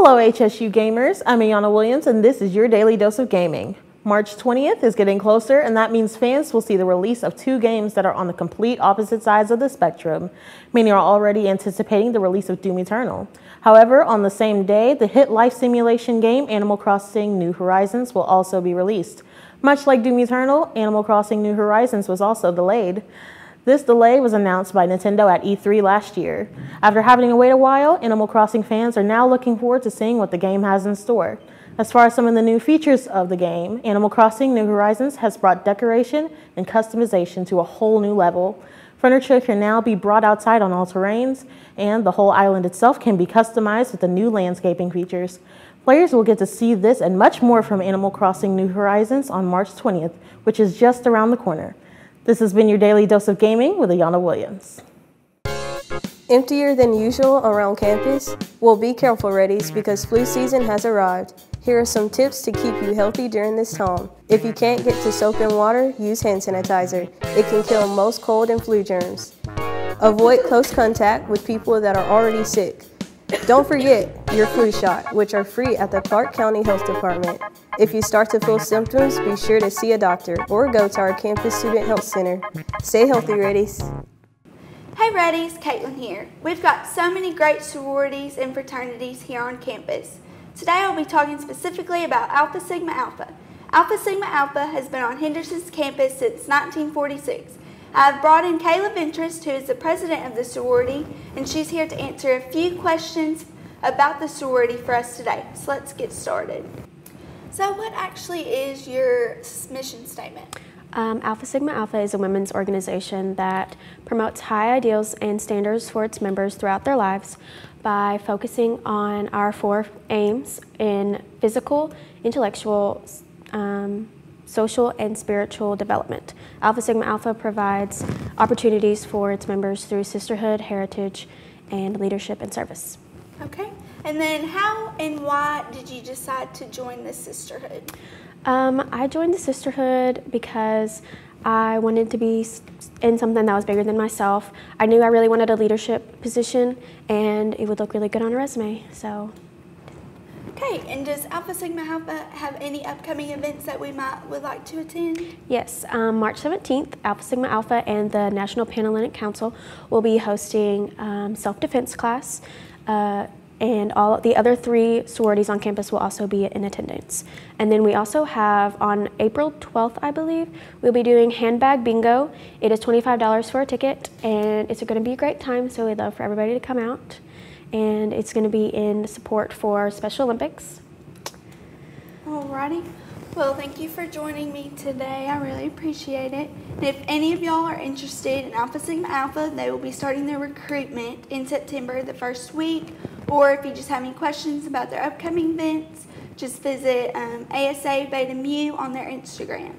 Hello HSU gamers, I'm Ayana Williams and this is your daily dose of gaming. March 20th is getting closer and that means fans will see the release of two games that are on the complete opposite sides of the spectrum. Many are already anticipating the release of Doom Eternal. However, on the same day, the hit life simulation game Animal Crossing New Horizons will also be released. Much like Doom Eternal, Animal Crossing New Horizons was also delayed. This delay was announced by Nintendo at E3 last year. After having to wait a while, Animal Crossing fans are now looking forward to seeing what the game has in store. As far as some of the new features of the game, Animal Crossing New Horizons has brought decoration and customization to a whole new level. Furniture can now be brought outside on all terrains, and the whole island itself can be customized with the new landscaping features. Players will get to see this and much more from Animal Crossing New Horizons on March 20th, which is just around the corner. This has been your daily dose of gaming with Ayana Williams. Emptier than usual around campus? Well, be careful, Reddies, because flu season has arrived. Here are some tips to keep you healthy during this time. If you can't get to soap and water, use hand sanitizer. It can kill most cold and flu germs. Avoid close contact with people that are already sick. Don't forget your flu shot, which are free at the Clark County Health Department. If you start to feel symptoms, be sure to see a doctor or go to our campus student health center. Stay healthy, Reddies. Hey Reddies, Caitlin here. We've got so many great sororities and fraternities here on campus. Today I'll be talking specifically about Alpha Sigma Alpha. Alpha Sigma Alpha has been on Henderson's campus since 1946 I have brought in Kayla Ventress, who is the president of the sorority, and she's here to answer a few questions about the sorority for us today. So let's get started. So, what actually is your mission statement? Um, Alpha Sigma Alpha is a women's organization that promotes high ideals and standards for its members throughout their lives by focusing on our four aims in physical, intellectual, um, social and spiritual development. Alpha Sigma Alpha provides opportunities for its members through sisterhood, heritage, and leadership and service. Okay. And then how and why did you decide to join the sisterhood? Um, I joined the sisterhood because I wanted to be in something that was bigger than myself. I knew I really wanted a leadership position and it would look really good on a resume. So Okay, and does Alpha Sigma Alpha have any upcoming events that we might would like to attend? Yes, um, March 17th, Alpha Sigma Alpha and the National Panhellenic Council will be hosting um, self-defense class. Uh, and all the other three sororities on campus will also be in attendance. And then we also have on April 12th, I believe, we'll be doing handbag bingo. It is $25 for a ticket, and it's going to be a great time, so we'd love for everybody to come out and it's going to be in support for Special Olympics. Alrighty. Well, thank you for joining me today. I really appreciate it. And if any of y'all are interested in Alpha Sigma Alpha, they will be starting their recruitment in September the first week. Or if you just have any questions about their upcoming events, just visit um, ASA Beta Mu on their Instagram.